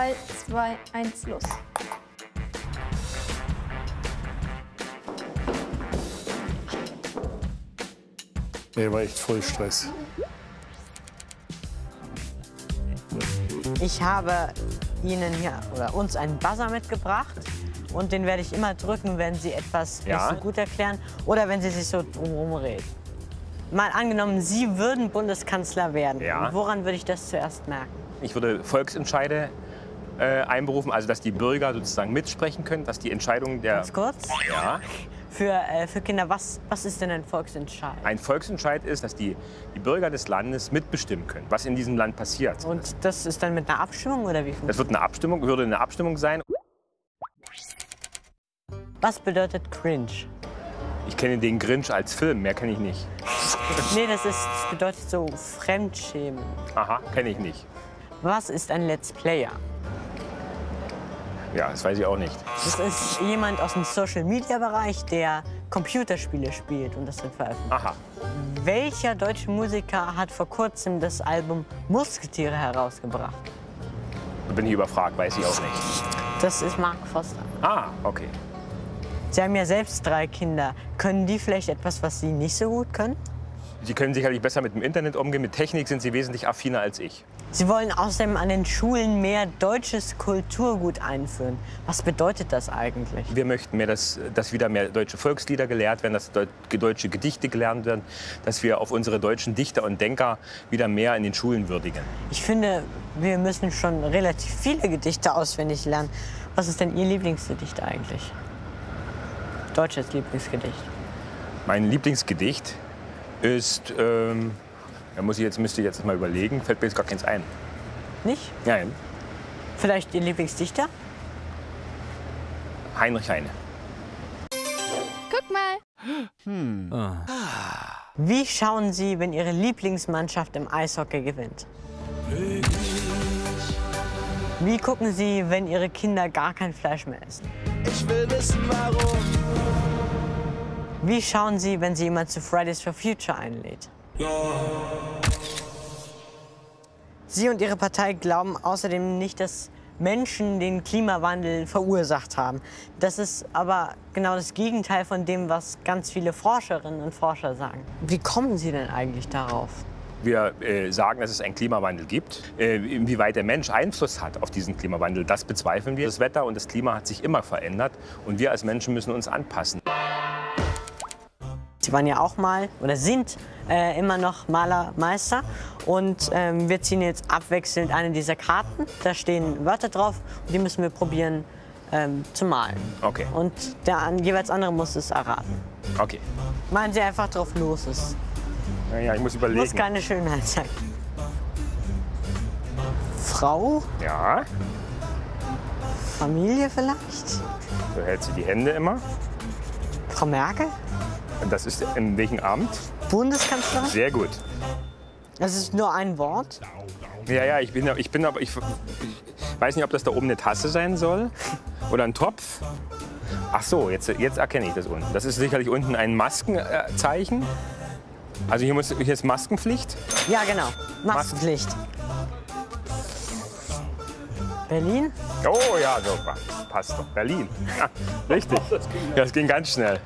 3, 2, 1, los. Nee, war echt voll Stress. Ich habe Ihnen hier oder uns einen Buzzer mitgebracht. Und den werde ich immer drücken, wenn Sie etwas Ja. nicht so gut erklären oder wenn Sie sich so drumherum reden. Mal angenommen, Sie würden Bundeskanzler werden. Ja. Woran würde ich das zuerst merken? Ich würde Volksentscheide äh, einberufen, also dass die Bürger sozusagen mitsprechen können, dass die Entscheidungen der... Ganz kurz. Ja, Für, äh, für Kinder, was, was ist denn ein Volksentscheid? ein Volksentscheid ist, dass die, die Bürger des Landes mitbestimmen können, was in diesem Land passiert. Und das ist dann mit einer Abstimmung oder wie? Das wird eine Abstimmung, würde eine Abstimmung sein. Was bedeutet cringe? Ich kenne den Grinch als Film, mehr kenne ich nicht. Nee, das, ist, das bedeutet so Fremdschämen. Aha, kenne ich nicht. Was ist ein Let's Player? Ja, das weiß ich auch nicht. Das ist jemand aus dem Social-Media-Bereich, der Computerspiele spielt und das dann veröffentlicht. Aha, Welcher deutsche Musiker hat vor kurzem das Album Musketiere herausgebracht? da bin ich überfragt, weiß ich auch nicht. Das ist Mark Foster. Ah, okay. Sie haben ja selbst drei Kinder. Können die vielleicht etwas, was Sie nicht so gut können? Sie können sicherlich besser mit dem Internet umgehen. Mit Technik sind Sie wesentlich affiner als ich. Sie wollen außerdem an den Schulen mehr deutsches Kulturgut einführen. Was bedeutet das eigentlich? Wir möchten mehr, dass, dass wieder mehr deutsche Volkslieder gelehrt werden, dass deu- deutsche Gedichte gelernt werden, dass wir auf unsere deutschen Dichter und Denker wieder mehr in den Schulen würdigen. Ich finde, wir müssen schon relativ viele Gedichte auswendig lernen. Was ist denn Ihr Lieblingsgedicht eigentlich? Deutsches Lieblingsgedicht. Mein Lieblingsgedicht ist, ähm, da muss ich jetzt, müsste ich jetzt mal überlegen, fällt mir jetzt gar keins ein. Nicht? Nein, Vielleicht Ihr Lieblingsdichter? Heinrich Heine. Guck mal. Wie schauen Sie, wenn Ihre Lieblingsmannschaft im Eishockey gewinnt? Wie gucken Sie, wenn Ihre Kinder gar kein Fleisch mehr essen? Ich will wissen, warum. Wie schauen Sie, wenn Sie jemand zu Fridays for Future einlädt? Sie und Ihre Partei glauben außerdem nicht, dass Menschen den Klimawandel verursacht haben. Das ist aber genau das Gegenteil von dem, was ganz viele Forscherinnen und Forscher sagen. Wie kommen Sie denn eigentlich darauf? Wir äh, sagen, dass es einen Klimawandel gibt. Äh, inwieweit der Mensch Einfluss hat auf diesen Klimawandel, das bezweifeln wir. Das Wetter und das Klima hat sich immer verändert und wir als Menschen müssen uns anpassen. Sie waren ja auch mal oder sind äh, immer noch Malermeister. Und ähm, wir ziehen jetzt abwechselnd eine dieser Karten. Da stehen Wörter drauf und die müssen wir probieren ähm, zu malen. Okay. Und der an, jeweils andere muss es erraten. Okay. Malen Sie einfach drauf los. Es Naja, ich muss muss überlegen. keine Schönheit sein. Frau? Ja, Familie vielleicht? so hält sie die Hände immer. Frau Merkel? Das ist in welchem Amt? Bundeskanzlerin? Sehr gut. Das ist nur ein Wort. Ja, ja, ich bin, ich bin aber, ich, ich weiß nicht, ob das da oben eine Tasse sein soll oder ein Topf. Ach so, jetzt, jetzt erkenne ich das unten. Das ist sicherlich unten ein Maskenzeichen. Also hier, muss, hier ist Maskenpflicht. Ja, genau. Maskenpflicht. Berlin? Oh ja, super. Passt doch. Berlin. Ja, richtig. Das ging ganz schnell.